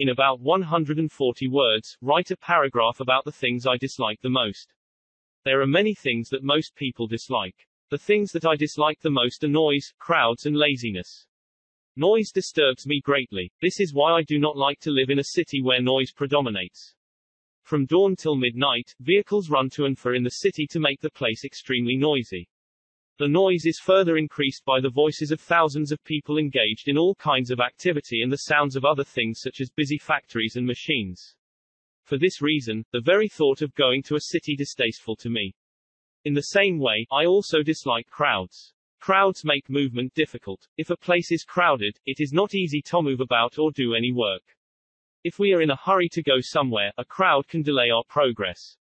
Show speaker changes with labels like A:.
A: In about 140 words, write a paragraph about the things I dislike the most. There are many things that most people dislike. The things that I dislike the most are noise, crowds and laziness. Noise disturbs me greatly. This is why I do not like to live in a city where noise predominates. From dawn till midnight, vehicles run to and fro in the city to make the place extremely noisy. The noise is further increased by the voices of thousands of people engaged in all kinds of activity and the sounds of other things such as busy factories and machines. For this reason, the very thought of going to a city distasteful to me. In the same way, I also dislike crowds. Crowds make movement difficult. If a place is crowded, it is not easy to move about or do any work. If we are in a hurry to go somewhere, a crowd can delay our progress.